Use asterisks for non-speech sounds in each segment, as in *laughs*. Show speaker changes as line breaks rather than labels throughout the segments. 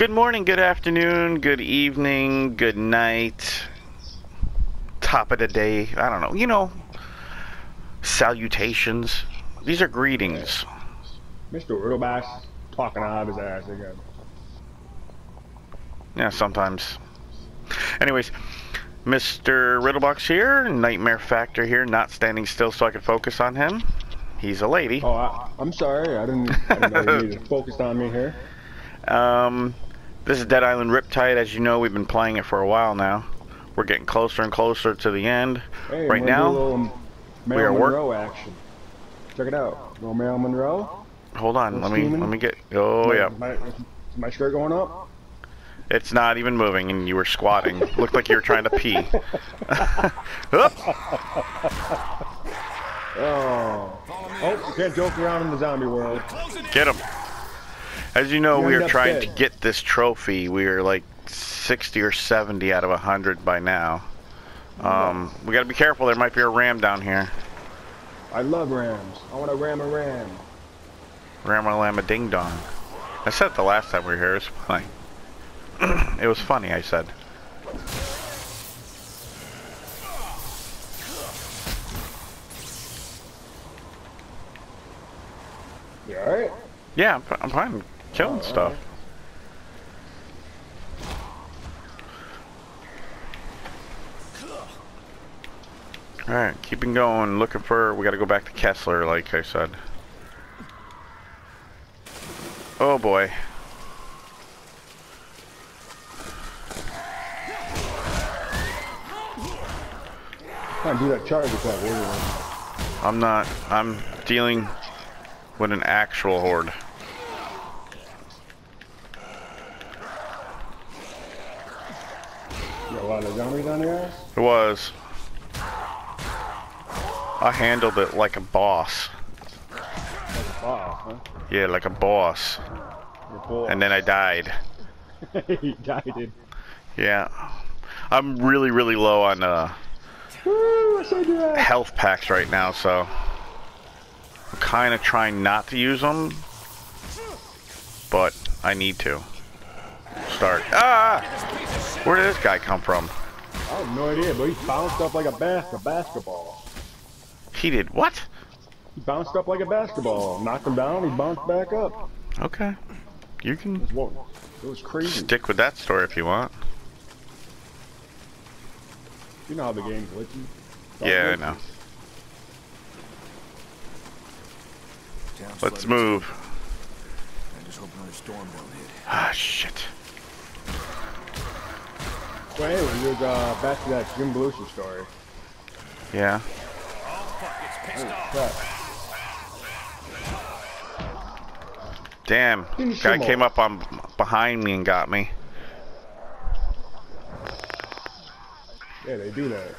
Good morning, good afternoon, good evening, good night. Top of the day. I don't know. You know, salutations. These are greetings.
Mr. Riddlebass talking out of his ass again.
Yeah, sometimes. Anyways, Mr. Riddlebox here, Nightmare Factor here, not standing still so I can focus on him. He's a lady.
Oh, I, I'm sorry. I didn't, I didn't know you needed to *laughs* focus on me here.
Um, this is Dead Island Riptide. As you know, we've been playing it for a while now. We're getting closer and closer to the end.
Hey,
right now,
do a little
we are work-
Monroe action. Check it out. Little Marilyn Monroe.
hold on. Let me let me get. Oh
My-
yeah,
My, my skirt going up?
it's not even moving, and you were squatting. Looked like you were trying to pee. *laughs*
Oh. Oh, you can't joke around in the zombie world.
Get him. As you know,
You
we are trying
dead.
to get this trophy. We are like 60 or 70 out of 100 by now. Um, we gotta be careful. There might be a ram down here.
I love rams. I want to ram a ram.
Rama Lama Ding Dong. I said it the last time we were here. It was funny. *clears throat* it was funny, I said.
You alright?
Yeah, I'm, I'm fine killing stuff. Alright, keeping going. Looking for. We gotta go back to Kessler, like I said. Oh boy.
To do that charge attack. Are
I'm not. I'm dealing with an actual horde.
You got a lot of zombies on your ass?
It was. I handled it like a boss.
Like a boss, huh?
Yeah, like a boss.
You're.
And then I died. *laughs*
he died. Dude.
Yeah. I'm really, really low on uh,
Woo, I saved your ass.
health packs right now, so I'm kind of trying not to use them, but I need to. Start. Ah! Where did this guy come from?
I have no idea, but he bounced up like a, bas- a basketball.
He did what?
He bounced up like a basketball. Knocked him down, he bounced back up.
Okay. You can
Whoa, it was crazy.
stick with that story if you want.
You know how the game's glitchy. It's all
Yeah, I know. Let's move.
I just hope another storm don't hit.
Ah, shit.
Anyway, there's uh, back to that Jim Belushi story.
Yeah.
Crap.
Damn. Guy came up on behind me and got me.
Yeah, they do that.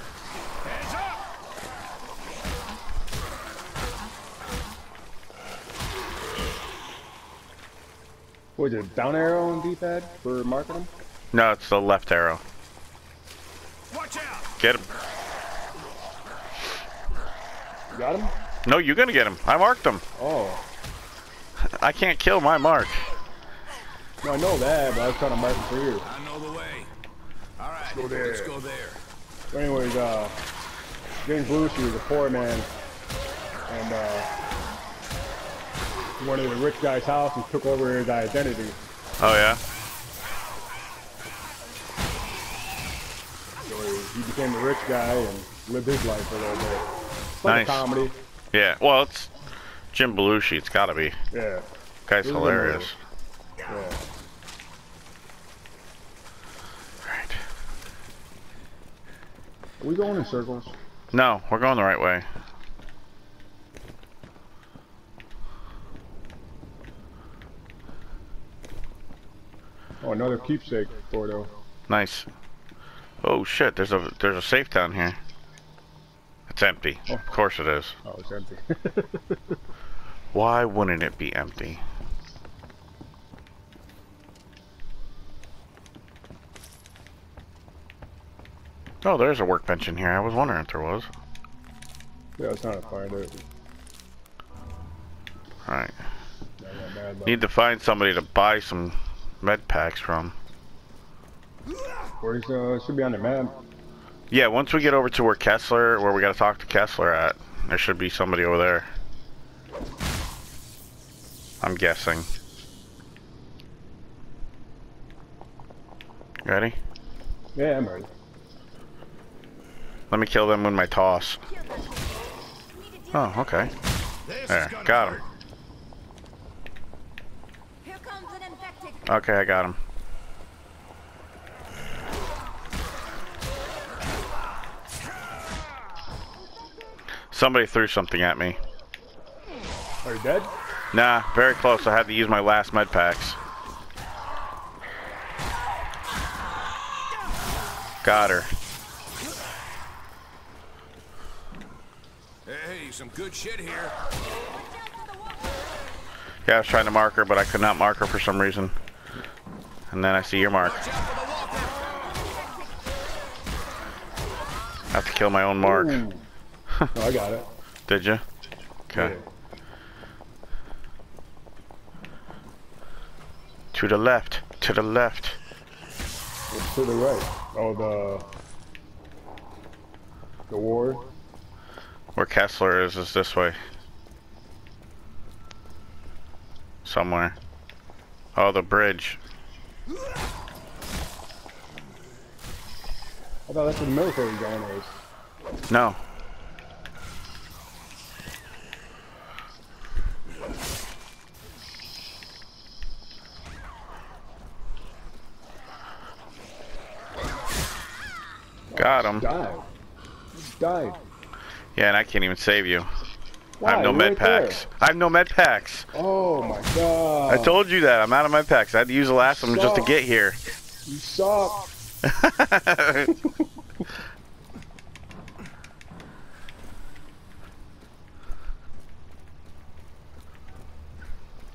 What is it, down arrow on D-pad for marking them?
No, it's the left arrow.
Watch out!
Get him.
You got him?
No, you're gonna get him. I marked him.
Oh, *laughs*
I can't kill my mark.
no, I know that, but I was trying to mark him for you.
I know the way. All right,
go there.
let's go there.
So anyways, uh, James Belushi was a poor man, and uh, he went to the rich guy's house and took over his identity.
Oh yeah.
He, became the rich guy and lived his life for a little bit. It's like
Nice.
a comedy.
Yeah. Well, it's Jim Belushi. It's gotta be.
Yeah,
Guy's hilarious.
yeah.
Right.
Are we going in circles?
No, we're going the right way.
Oh, another keepsake photo.
Nice. Oh shit! There's a there's a safe down here. It's empty. Oh. Of course it is.
Oh, it's empty. *laughs* *laughs*
Why wouldn't it be empty? Oh, there's a workbench in here. I was wondering if there was.
yeah, it's not a fire. it.
Alright.
I got mad about
Need to find somebody to buy some med packs from.
Where's uh? it Should be on the map.
Yeah, once we get over to where Kessler, where we gotta talk to Kessler at, there should be somebody over there. I'm guessing. Ready?
Yeah, I'm ready.
Let me kill them with my toss. Oh, okay.
This
There,
is gonna
got him.
hurt.
Here comes an infected.
Okay, I got him. Somebody threw something at me.
Are you dead?
Nah, very close. I had to use my last med packs. Got her.
Hey, some good shit here.
Yeah, I was trying to mark her, but I could not mark her for some reason. And then I see your mark.
Watch out for the walker.
I have to kill my own mark.
Ooh. *laughs* oh, I got it.
Did you? Okay.
Yeah.
To the left. To the left.
It's to the right. Oh, the the ward.
Where Kessler is is this way. Somewhere. Oh, the bridge.
I thought that's where the military zone is.
No. Got him.
Died. Died.
Yeah, and I can't even save you. I have no
You're
med
right there.
packs. I have no med packs.
Oh my god.
I told you that. I'm out of med packs. I had to use the last one just to get here.
You suck. *laughs*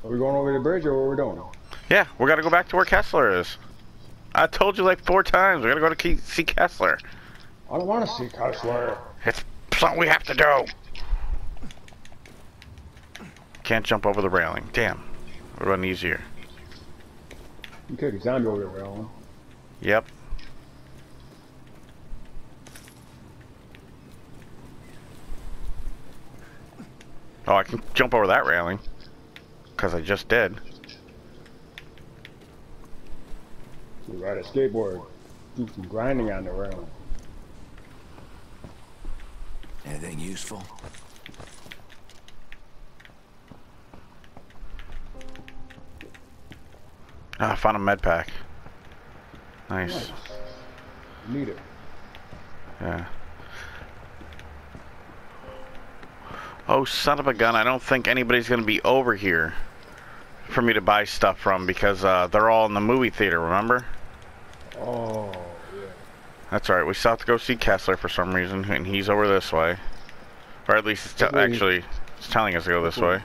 Are we going over the bridge or what are we doing?
yeah, we gotta go back to where Kessler is. I told you like four times. We gotta go to see Kessler.
I don't want to see Kessler.
It's something we have to do. Can't jump over the railing. Damn. Would run easier.
You a zombie over there, Alan.
Yep. Oh, I can jump over that railing. Because I just did.
You ride a skateboard. Do some grinding on the rail.
Anything useful?
Ah, I found a med pack. Nice.
Nice. Need it.
Yeah. Oh, son of a gun. I don't think anybody's going to be over here for me to buy stuff from because uh, they're all in the movie theater, remember?
Oh, yeah.
That's alright. We still have to go see Kessler for some reason, and he's over this way. Or at least it's actually it's telling us to go this way.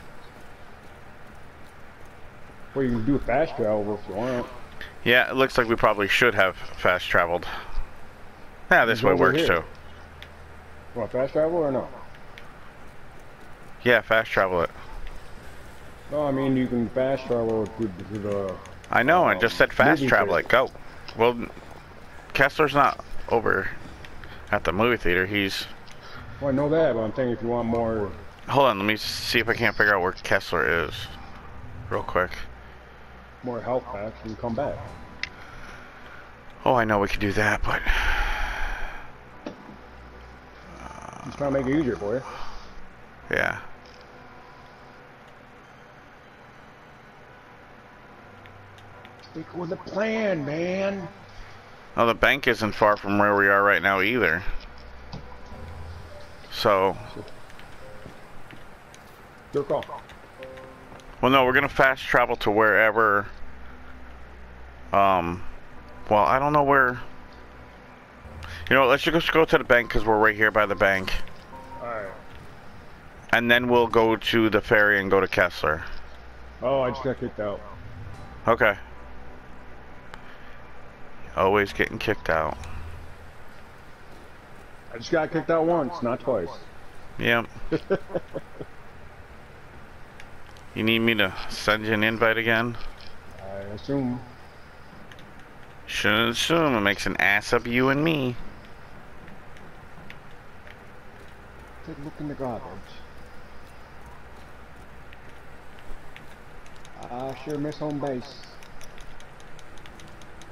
Well, you can do fast travel if you want.
Yeah, it looks like we probably should have fast traveled. Yeah, this way works
here.
too.
Want fast travel or no?
Yeah, fast travel it.
No, I mean you can fast travel to, to the.
I know, I
Um,
just said fast
movie
travel it. Go. Well, Kessler's not over at the movie theater. He's.
Well, I know that, but I'm thinking if you want more,
Hold on, let me see if I can't figure out where Kessler is. Real quick.
more health packs, you can come back.
Oh, I know we could do that, but.
Just trying to make it easier for you.
Yeah.
Stick with the plan, man.
Oh, the bank isn't far from where we are right now either. So,
Your call.
well, no, we're gonna fast travel to wherever. Um, well, I don't know where. You know, let's just go to the bank because we're right here by the bank,
Alright.
and then we'll go to the ferry and go to Kessler.
Oh, I just got kicked out.
Okay. Always getting kicked out.
I just got kicked out once, not twice.
Yep. *laughs* you need me to send you an invite again?
I assume.
Shouldn't assume it makes an ass of you and me.
Take a look in the garbage. I sure miss home base.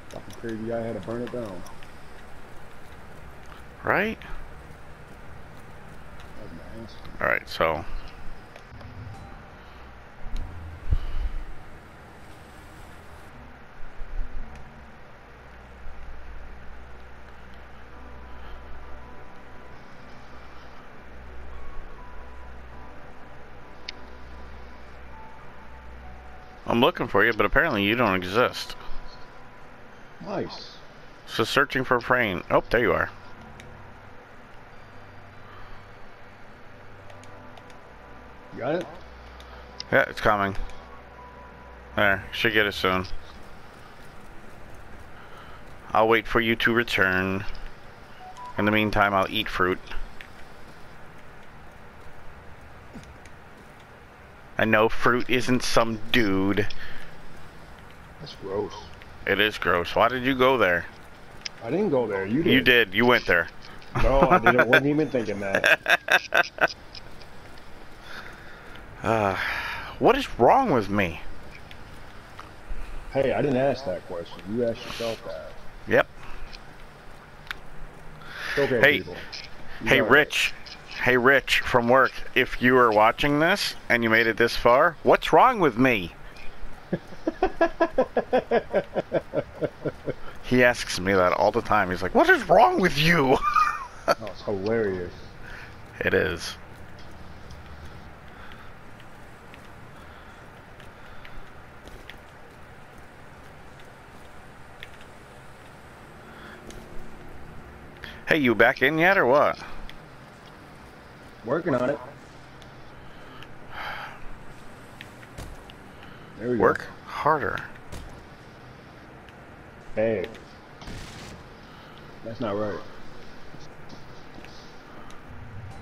Fucking crazy I had to burn it down.
Right?
Nice.
Alright, so. I'm looking for you, but apparently you don't exist.
Nice.
So searching for a frame. Oh, there you are.
You got it?
Yeah, it's coming. There, should get it soon. I'll wait for you to return. In the meantime, I'll eat fruit. I know fruit isn't some dude.
That's gross.
It is gross. Why did you go there?
I didn't go there. You did.
You did. You went there.
No, I didn't. wasn't even thinking that. *laughs*
Uh, what is wrong with me?
Hey, I didn't ask that question. You asked yourself that.
Yep.
Okay,
Hey.
people. You
Hey,
it.
Rich. Hey, Rich from work. If you are watching this and you made it this far, what's wrong with me? He asks me that all the time. He's like, "What is wrong with you?" *laughs*
Oh, it's hilarious.
it is. Hey, you back in yet or what?
Working on it. There we go.
Harder.
Hey. That's not right.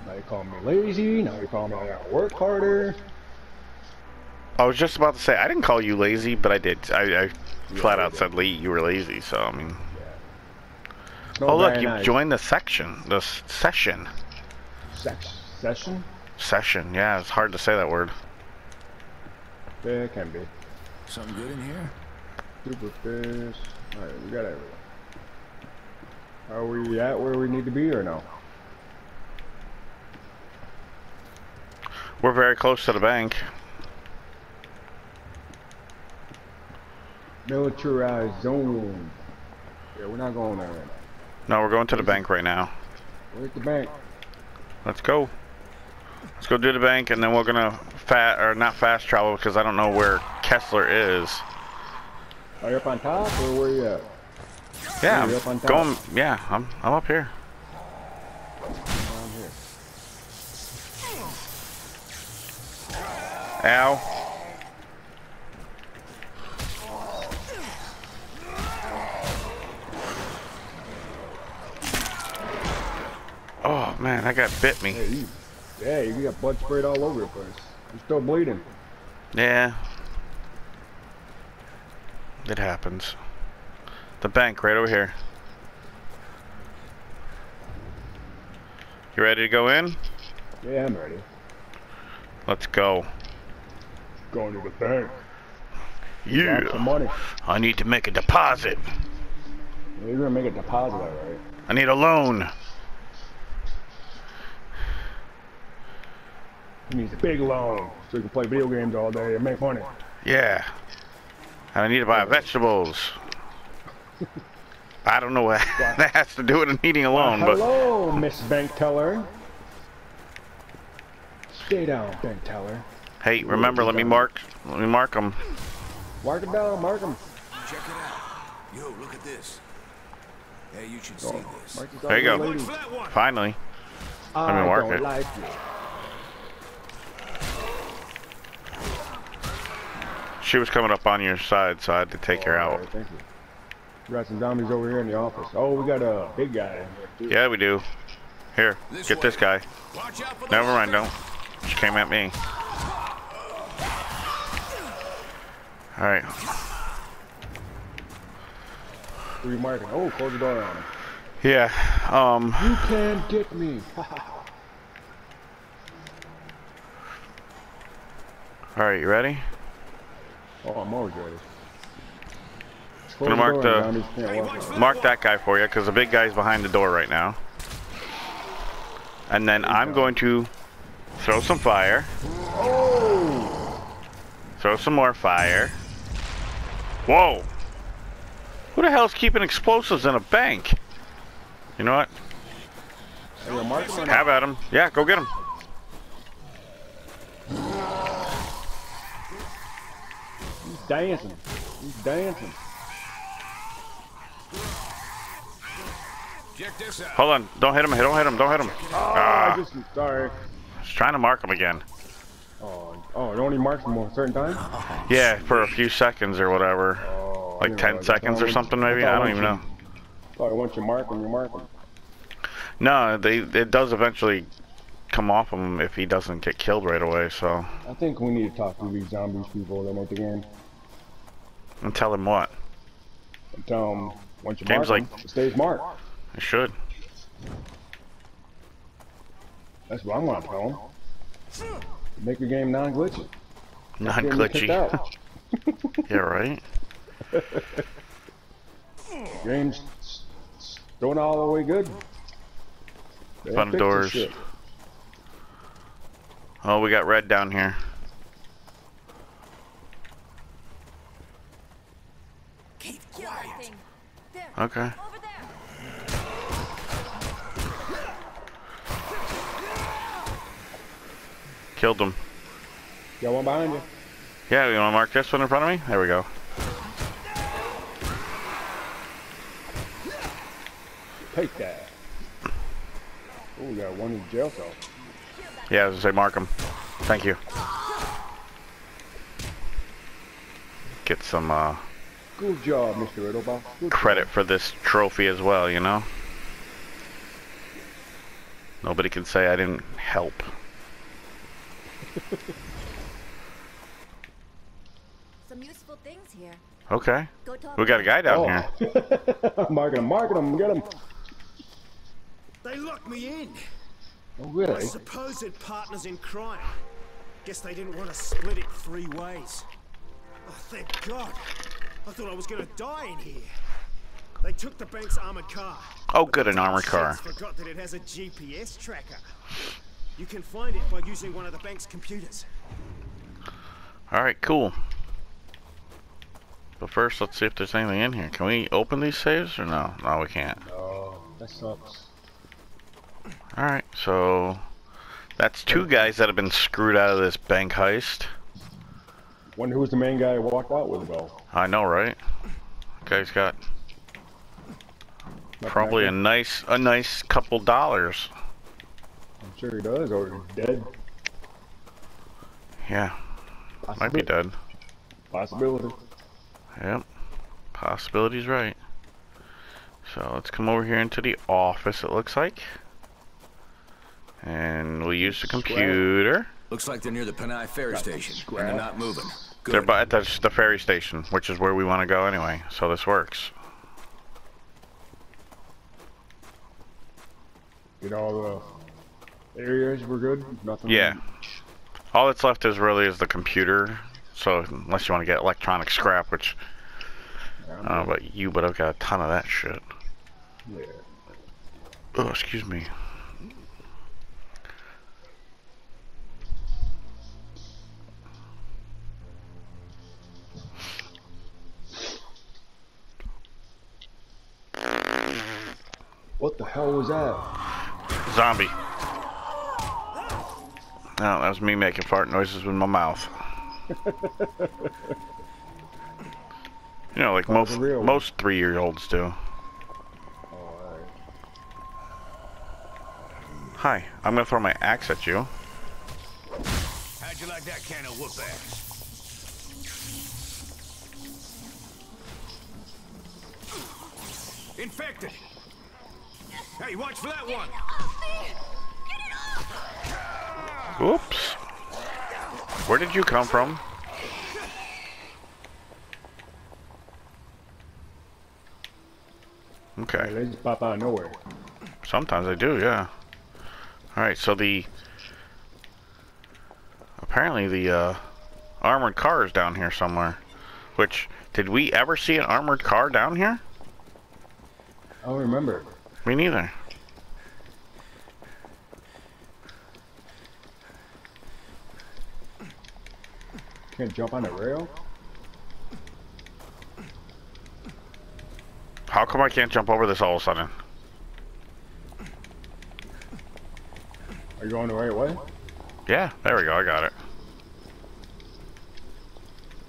Now you call me lazy. Now you call me I gotta work harder.
I was just about to say I didn't call you lazy, but I did. I, I flat out said Lee, you were lazy. So I mean,
No,
oh look, you
nice.
joined the section, the s- session,
Sex session.
session. Yeah, it's hard to say that word.
It can be.
Something good in here?
Super fish. Alright, we got everything. Are we at where we need to be or no?
We're very close to the bank.
Militarized zone. Yeah, we're not going there right now.
No, we're going to the bank right now.
Where's the bank?
Let's go. Let's go do the bank, and then we're gonna fat or not fast travel because I don't know where Kessler is.
Are you up on top or where are you at?
Yeah, I'm
up on top.
going. Yeah, I'm. I'm up here. Ow. Oh man, that guy bit me.
Hey, you, yeah, you got blood sprayed all over the place. You're still bleeding.
Yeah. It happens. The bank right over here. You ready to go in?
Yeah, I'm ready.
Let's go.
Going to the bank.
Yeah.
Got some money.
I need to make a deposit.
You're gonna make a deposit, all right?
I need a loan.
He needs a big loan so he can play video games all day and make money.
Yeah. And I need to buy vegetables. I don't know what *laughs* that has to do with needing a loan, but
Hello, Miss Bank Teller. Stay down, Bank Teller.
hey, remember, let me mark, let me mark them.
Mark them down, mark them.
Check it out. Yo, look at this. Hey, you should oh, see this.
Mark this
There you go.
lady.
Finally.
I
me mark
don't
it.
like you.
She was coming up on your side, so I had to take her out.
Alright, thank you. We got some zombies over here in the office. Oh, we got a big guy in here, too.
Yeah, we do. Here,
This
get this guy.
Watch out for
Never mind, don't. She came at me. Alright.
Who you marking? Oh, close the door on him.
Yeah. Um.
You can't get me. *laughs*
All right, you ready?
Oh, I'm always ready.
Gonna
Close
mark the-
and Zombies can't walk out.
Mark that guy for you, because the big guy's behind the door right now. And then I'm going to throw some fire.
Oh!
Throw some more fire. Whoa! Who the hell's keeping explosives in a bank? You know what?
Are you marking?
Have at him. Yeah, go get him.
Dancing. He's dancing.
Check this out.
Hold on. Don't hit him. Don't hit him. Don't hit him.
Oh, I
Ah,
just, sorry.
just trying to mark him again.
Oh, oh, it only marks them a certain time?
Yeah, for a few seconds or whatever.
Oh,
Like 10 seconds or something maybe?
thought
I don't even
you-
know.
Thought once you mark them, you mark them.
No, they it does eventually come off him if he doesn't get killed right away, so.
I think we need to talk to these zombies people that make the game
And tell him what?
and tell him once you
Game's
mark
like-
it stays marked.
I should.
That's what I'm gonna tell him. Make your game non-glitchy.
Not
Getting me kicked
glitchy. *laughs* Yeah, right? *laughs*
Game's going all the way good. They
Fun doors. Oh, we got red down here.
Keep
Kill that
quiet.
Okay. Killed him.
Got one behind you.
Yeah, you want to mark this one in front of me? There we go.
Take that. Oh, we got one in jail cell.
Yeah, as I was say mark him. Thank you. Get some uh,
Good job, Mr. Riddlebox. Good
credit for this trophy as well, you know? Nobody can say I didn't help. *laughs*
Some useful things here.
Okay.
Go.
We got a guy down oh. here. *laughs*
Oh. marking him, marking him, get him.
They locked me in.
Oh,
My
really?
supposed partners in crime. Guess they didn't want to split it three ways. Oh, thank God. I thought I was gonna die in here. They took the bank's armored car.
Oh, good, an armored car.
Forgot that it has a GPS tracker. You can find it by using one of the bank's computers.
Alright, cool. But first, let's see if there's anything in here. Can we open these saves or no? No, we can't.
Oh, that sucks.
Alright, so that's two guys that have been screwed out of this bank heist.
Wonder who's the main guy who walked out with though.
I know, right? Guy's got
Nothing
probably a nice a nice couple dollars.
I'm sure he does, or he's dead.
Yeah, might be dead.
Possibility.
Yep. Possibility's right. So let's come over here into the office it looks like. And we'll use the computer.
Looks like they're near the Panay ferry station, and they're not moving.
They're
Good.
by at the, the ferry station, which is where we want to go anyway. So this works.
Get all the areas were good. Nothing.
Yeah. All that's left is really is the computer. So unless you want to get electronic scrap, which I don't know about you, but I've got a ton of that shit.
Yeah.
Oh, excuse me.
What the hell was that?
Zombie. No, that was me making fart noises with my mouth. *laughs* you know, like most
real
most three-year-olds do.
Oh.
Hi, I'm gonna throw my axe at you.
How'd you like that can of whoop ass? Infected! Hey, watch for that one!
Oops. Where did you come from? Okay.
They just pop out of nowhere.
Sometimes I do, yeah. Alright, so the... Apparently the, uh, armored car is down here somewhere. Which, did we ever see an armored car down here?
I don't remember.
Me neither.
Can't jump on the rail?
How come I can't jump over this all of a sudden?
Are you going the right way?
Yeah, there we go, I got it.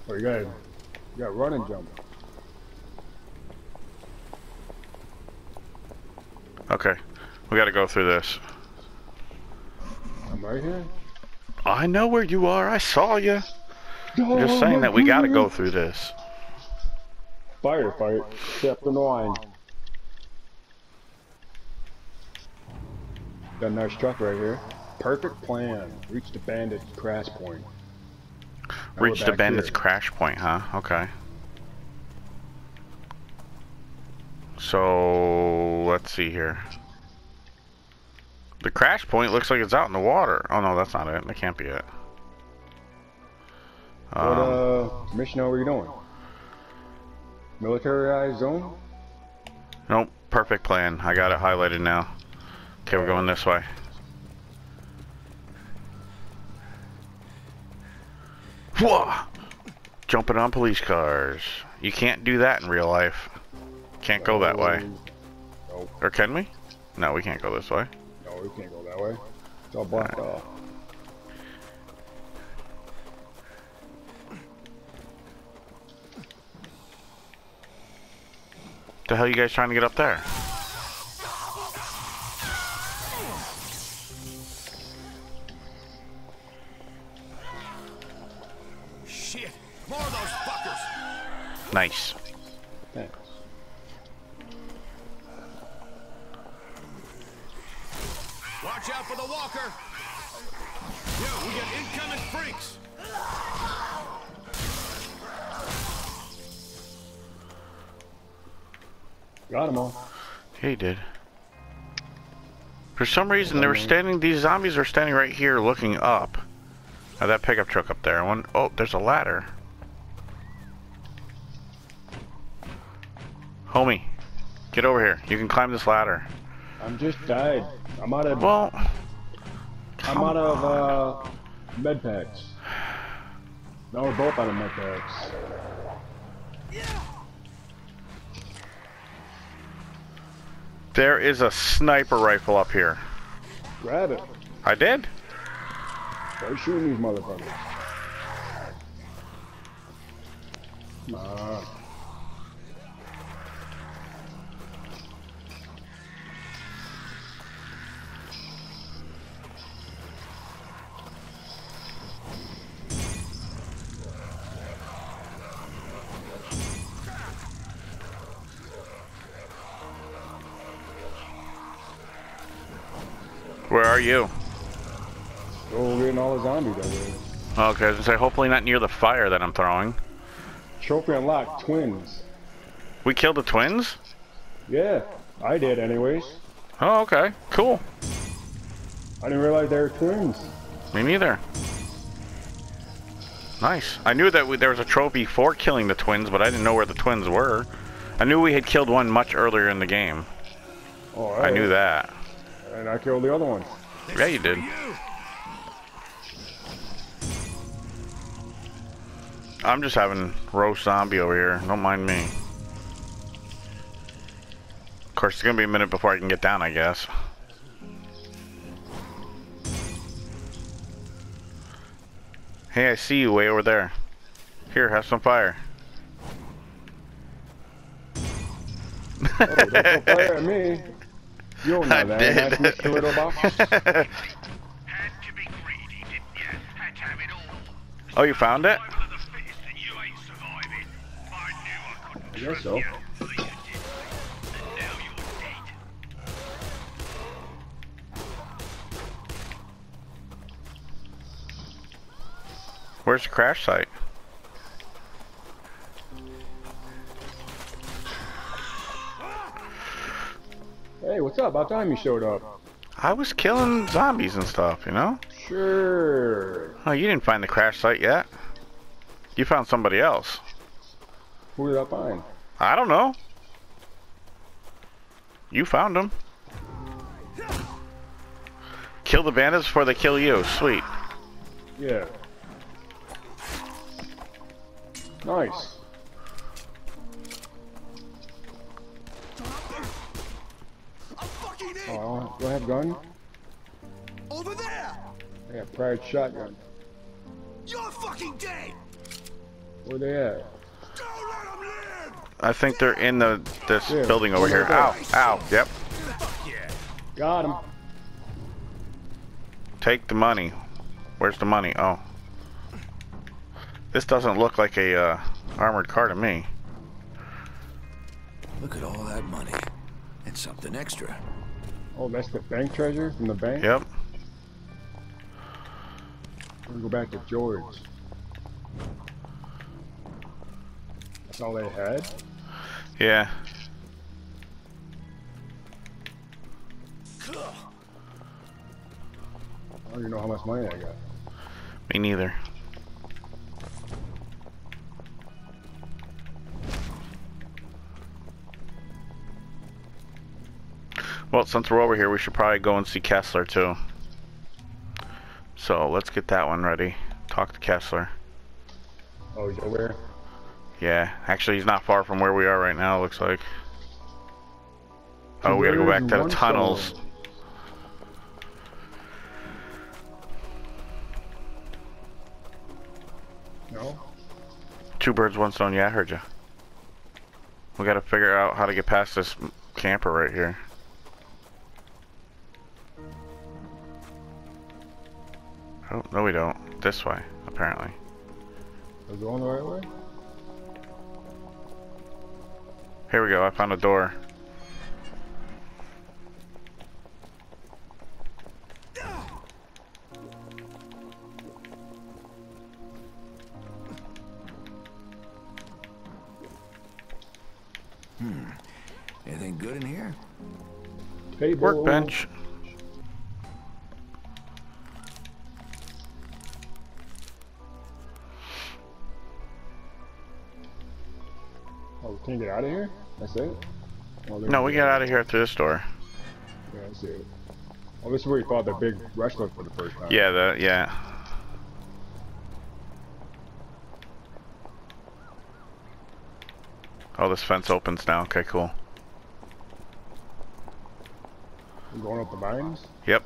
Or you gotta, you gotta run and jump.
Okay, we gotta go through this.
I'm right here.
I know where you are, I saw you. I'm just oh saying that we gotta go through this.
Firefight, chapter 9. Got a nice truck right here. Perfect plan. Reach the bandit crash point. Now
Reach the bandit's
here.
crash point, huh? Okay. So, let's see here. The crash point looks like it's out in the water. Oh no, that's not it. That can't be it.
What
Um,
uh, mission are we doing? Militarized zone?
Nope, perfect plan. I got it highlighted now. Okay, we're going this way. Whoa! Jumping on police cars. You can't do that in real life. Can't go that way.
Nope.
Or can we? No, we can't go this way.
No, we can't go that way. It's all blocked off.
The hell are you guys trying to get up there?
Shit! More of those fuckers!
Nice.
Walker! Yo, we got incoming freaks!
Got them all.
Yeah, he did. For some reason, they were standing. These zombies are standing right here, looking up. At that pickup truck up there. One, oh, there's a ladder. Homie, get over here. You can climb this ladder.
I'm just died. I'm out of
Well,
I'm out of uh med packs. No, we're both out of med packs.
there is a sniper rifle up here.
Grab it.
I did.
Start shooting these motherfuckers. Come
Where are you?
Oh, we're getting all the zombies over here.
Okay, I was gonna say, hopefully not near the fire that I'm throwing.
Trophy unlocked, twins.
We killed the twins?
Yeah, I did anyways.
Oh, okay. Cool.
I didn't realize they were twins.
Me neither. Nice. I knew that we, there was a trophy for killing the twins, but I didn't know where the twins were. I knew we had killed one much earlier in the game.
Alright.
I knew that.
And I killed the other one.
Yeah, you did. I'm just having roast zombie over here. Don't mind me. Of course, it's gonna be a minute before I can get down, I guess. Hey, I see you way over there. Here, have some fire.
Oh, don't fire at me. *laughs* You don't know
I
that,
did.
Mr. Little Box.
Had to be greedy, didn't you? Had to have it all.
oh, you found it?
Survival of the fittest and you ain't surviving. I knew I couldn't
I guess so.
you. So you did. And now you're dead.
Where's the crash site?
Hey, what's up? About time you showed up.
I was killing zombies and stuff, you know?
Sure.
Oh, you didn't find the crash site yet? You found somebody else.
Who did I find?
I don't know. You found them. Kill the bandits before they kill you. Sweet.
Yeah. Nice.
Fucking in!
Oh, do I have gun?
Over there!
I got pride shotgun.
You're fucking dead!
Where they at?
Don't let them live!
I think they're in the this
Yeah.
building over here. Ow, ow. Yep.
Got him.
Take the money. Where's the money? Oh. This doesn't look like a uh, armored car to me.
Look at all that money. And something extra.
Oh, that's the bank treasure from the bank?
Yep.
We'll go back to George. That's all they had?
Yeah.
I don't even know how much money I got.
Me neither. Well, since we're over here, we should probably go and see Kessler too. So let's get that one ready. Talk to Kessler.
Oh, he's over there?
Yeah, actually, he's not far from where we are right now. it Looks like. Oh, we gotta go back to the tunnels.
No?
Two birds, one stone. Yeah, I heard you. We gotta figure out how to get past this camper right here. Oh, no we don't. This way, apparently.
Are we going the right way?
Here we go, I found a door. Hmm.
Anything good in here?
Table.
Workbench.
Oh, can't get out of here? That's it? Oh,
No, we get out of here through this door.
Yeah, that's it. Oh, this is where you fought the big wrestler for the first time.
Yeah, the, yeah. Oh, this fence opens now. Okay, cool.
We're going up the mines?
Yep.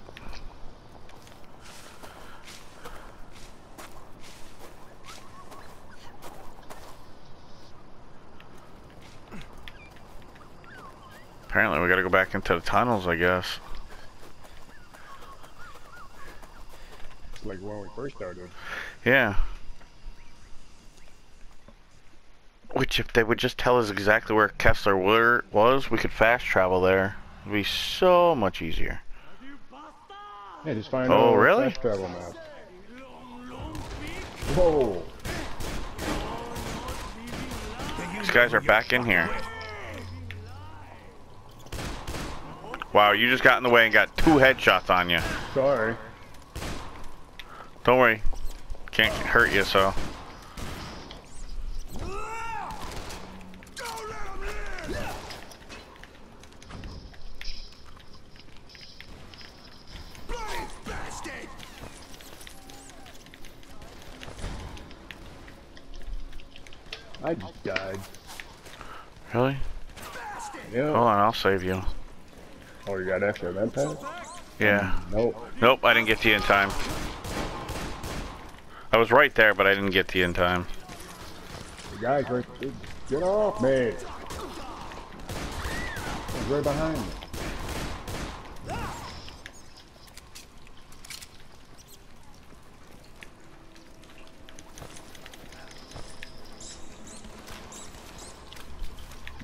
Apparently we gotta go back into the tunnels, I guess.
Like when we first started.
Yeah. Which, if they would just tell us exactly where Kessler were, was, we could fast travel there. It'd be so much easier.
Yeah, just find
Oh, really?
fast travel map. Whoa!
These guys are back in here. Wow, you just got in the way and got two headshots on you.
Sorry.
Don't worry. Can't hurt you, so.
Don't let them live! Bloody bastard!
I died.
Really?
Yeah.
Hold on, I'll save you.
Oh, you got extra event pass?
Yeah.
Nope.
Nope, I didn't get to you in time. I was right there, but I didn't get to you in time.
The guy's right. Get off me! He's right behind me.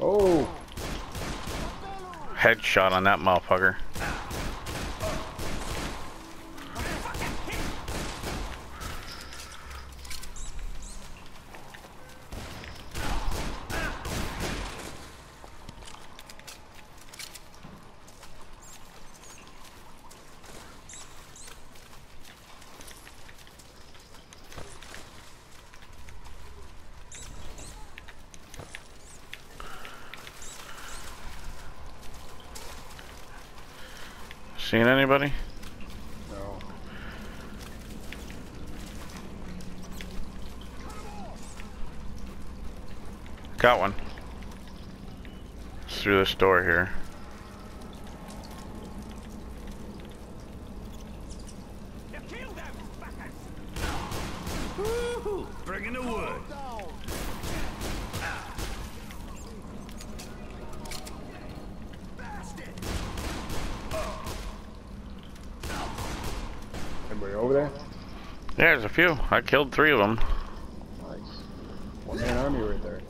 Oh,
Headshot on that motherfucker. Seen anybody?
No.
Got one. It's through this door here.
Bringing the wood.
Anybody over there?
Yeah, there's a few. I killed three of them.
Nice. One man army right there.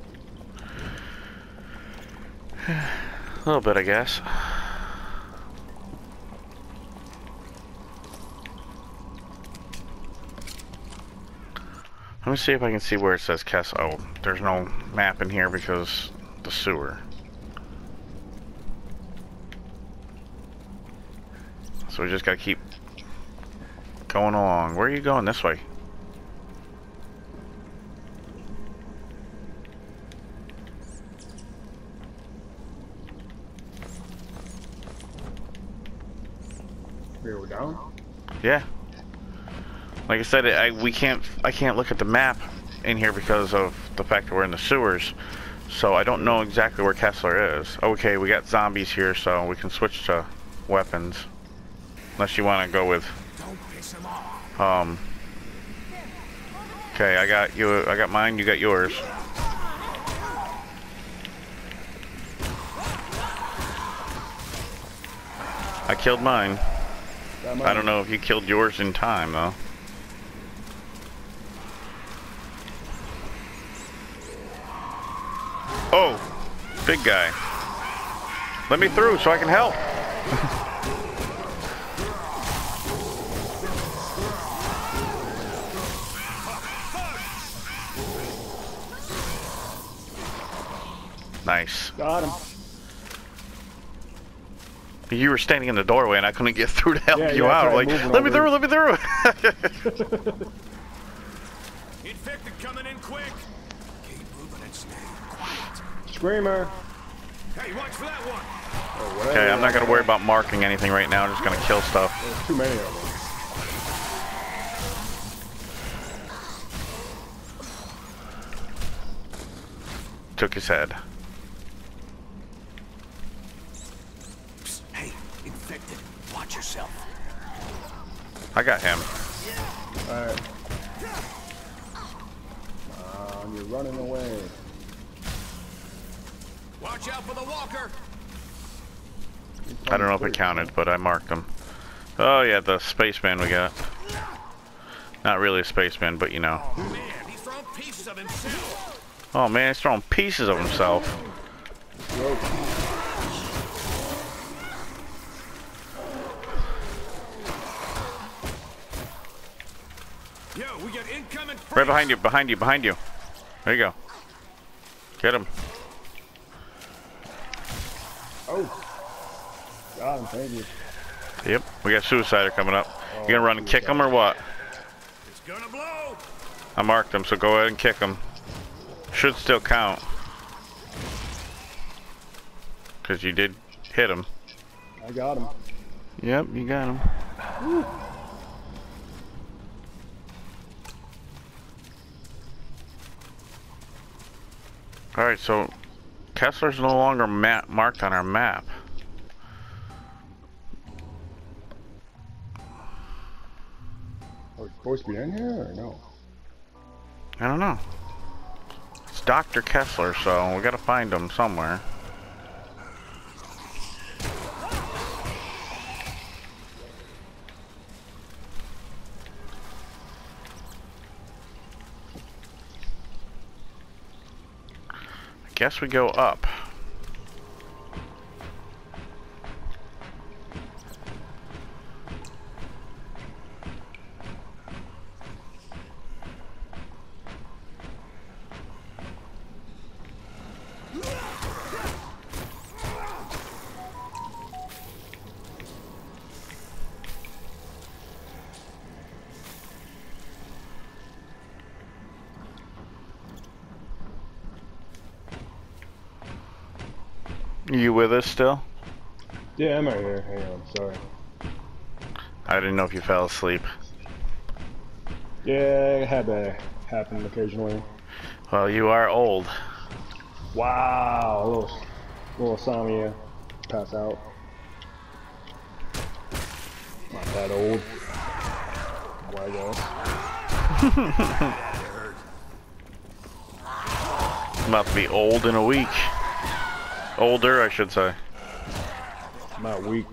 A little bit, I guess. Let me see if I can see where it says Kess. Oh, there's no map in here because the sewer. So we just gotta keep going along. Where are you going this way?
We were down?
Yeah. Like I said, I we can't I can't look at the map in here because of the fact that we're in the sewers. So I don't know exactly where Kessler is. Okay, we got zombies here, so we can switch to weapons. Unless you want to go with um. Okay, I got you. I got mine. You got yours. I killed mine. I don't know if you killed yours in time though. Oh, big guy. Let me through so I can help. *laughs* nice.
Got him.
You were standing in the doorway and I couldn't get through to help
Yeah,
you
yeah, I
out.
tried
Like,
moving
let me
over.
through, let me through. *laughs*
Infected coming in quick.
Keep moving and stay quiet.
Screamer.
Hey, watch for that one.
Or whatever.
okay, I'm not gonna worry about marking anything right now. I'm just gonna kill stuff.
There's too many of them.
Took his head. I got him.
Alright. Uh, you're running away.
Watch out for the walker.
I don't know if it counted, but I marked him. Oh yeah, the spaceman we got. Not really a spaceman, but you know.
Man, he's throwing pieces of himself.
Oh man, he's throwing pieces of himself.
Whoa.
Right behind you, behind you, behind you. There you go. Get him.
Oh. Got him, thank you.
Yep, we got Suicider coming up. You gonna oh, run and kick him or what?
It's gonna blow.
I marked him, so go ahead and kick him. Should still count. Because you did hit him.
I got him.
Yep, you got him. Alright, so Kessler's no longer map marked on our map.
Are we supposed to be in here or no?
I don't know. It's Dr. Kessler, so we gotta find him somewhere. Guess we go up. You with us still?
Yeah, I'm right here. Hang on, sorry.
I didn't know if you fell asleep.
Yeah, it had to happen occasionally.
Well, you are old.
Wow, a little, little Samia pass out. Not that old. Why guess?
I'm *laughs* about to be old in a week. Older, I should say.
I'm not weak.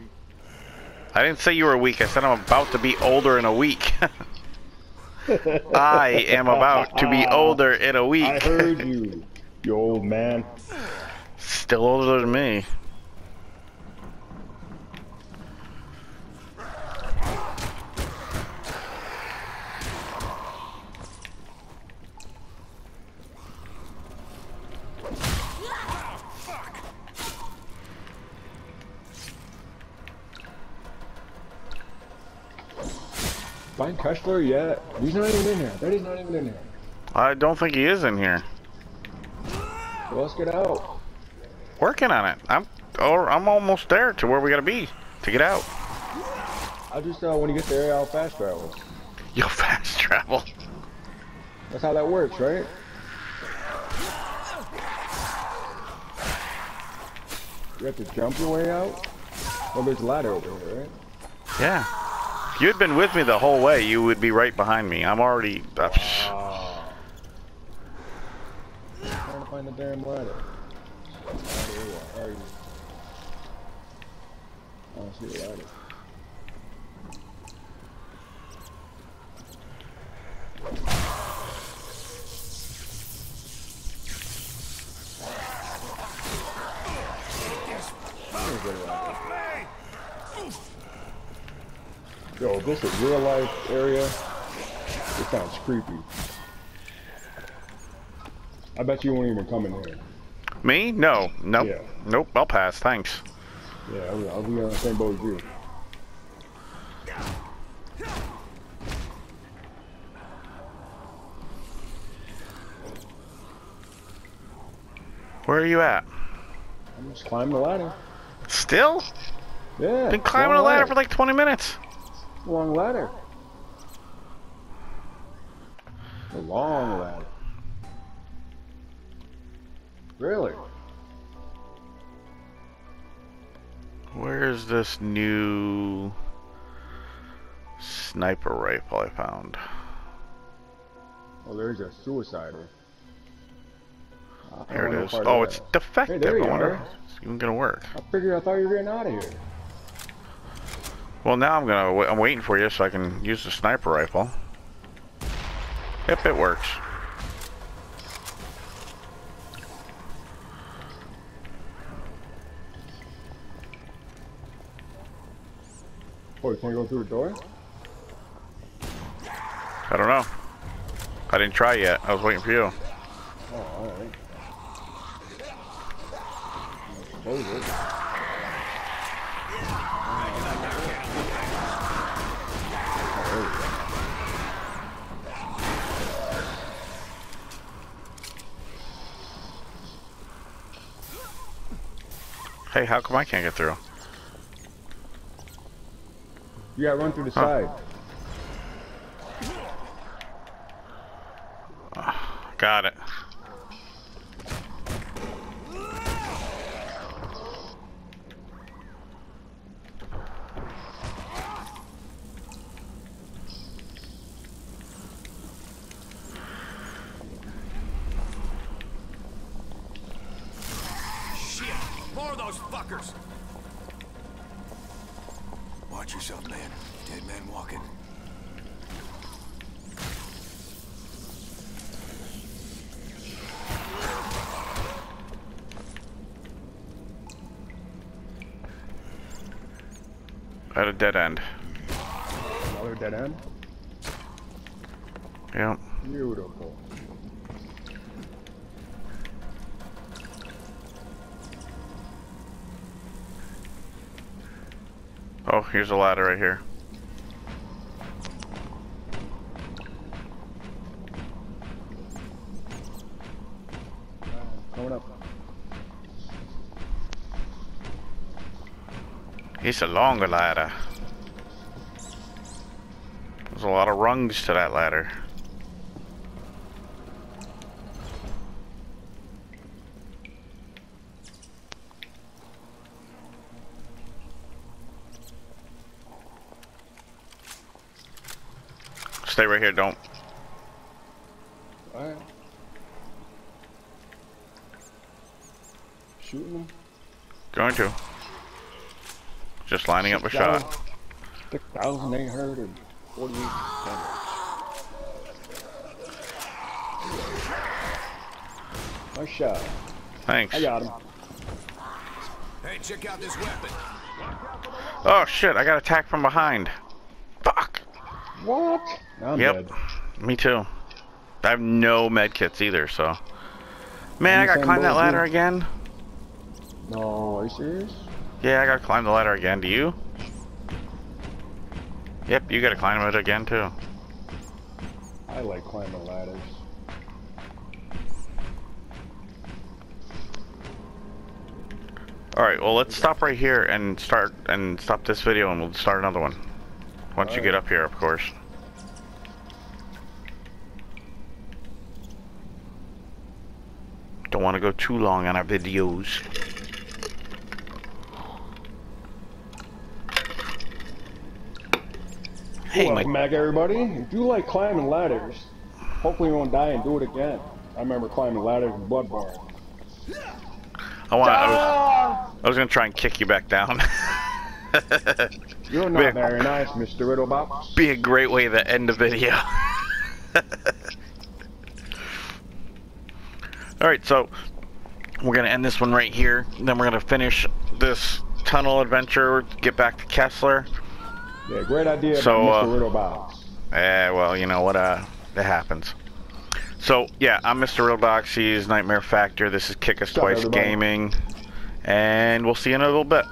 I didn't say you were weak. I said I'm about to be older in a week. *laughs* I am about to be older in a week.
heard you, you old man.
Still older than me.
Yet? He's not even in here. He's not even in here.
I don't think he is in here.
Well, let's get out.
Working on it. I'm or I'm almost there to where we gotta be to get out.
I just uh, when you get there, I'll fast travel. *laughs*
You'll fast travel.
That's how that works, right? You have to jump your way out? Well, there's a ladder over here, right?
Yeah. If you had been with me the whole way, you would be right behind me. I'm already. Uh, psh.
Oh. I'm trying to find the damn ladder. Oh, there you are. Are you? I don't see the ladder. Where's the ladder? Yo, this is real life area. It sounds creepy. I bet you won't even come in here.
Me? No. Nope.
Yeah.
Nope. I'll pass. Thanks.
Yeah, I'll, be on the uh, same boat as you.
Where are you at?
I'm just climbing the ladder.
Still?
Yeah.
Been climbing the
long
ladder for like 20 minutes.
Long ladder. A long ladder. Really?
Where's this new sniper rifle I found?
Oh, there's a suicider. I
Here it is. Oh, it's defective.
Hey,
I wonder
are.
if it's even gonna work.
I figured I thought you were getting out of here.
Well, now I'm gonna. I'm waiting for you so I can use the sniper rifle. Yep, it works.
Oh, you can't go through the door?
I don't know. I didn't try yet. I was waiting for you.
Oh, alright. Close it. Oh, there we go.
Hey, how come I can't get through?
You gotta run through the side.
Got it.
Shit! More of those fuckers!
Watch yourself, man. Dead man walking.
At a dead end.
Another dead end.
Yep.
Beautiful.
Oh, here's a ladder right here.
Coming up.
It's a longer ladder a lot of rungs to that ladder. Stay right here, don't.
Alright. Shooting him.
Going to. Just lining Six up a thousand. shot.
Six thousand eight hundred. 48 damage. Nice shot.
Thanks.
I got him.
Hey, check out this weapon.
Oh shit, I got attacked from behind. Fuck.
What? I'm
yep.
Dead.
Me too. I have no med kits either, so. Man, I gotta climb that ladder again.
No, are you serious?
Yeah, I gotta climb the ladder again. Do you? Yep, you gotta climb it again too.
I like climbing ladders.
Alright, well let's stop right here and start and stop this video and we'll start another one. Once you get up here, of course. Don't want to go too long on our videos. Hey,
Welcome
my
back, everybody. If you like climbing ladders, hopefully you won't die and do it again. I remember climbing ladders in Bloodborne.
I want. I was, ah! I was gonna try and kick you back down.
You're *laughs* not very nice, Mr. Riddlebox.
Be a great way to end the video. *laughs* All right, so we're gonna end this one right here. Then we're gonna finish this tunnel adventure. Get back to Kessler.
Yeah, great idea
So,
about
uh,
Mr. Riddlebox.
Eh, well, you know what? Uh, it happens. So yeah, I'm Mr. Riddlebox. He's Nightmare Factor. This is Kick Us Twice? Gaming, and we'll see you in a little bit.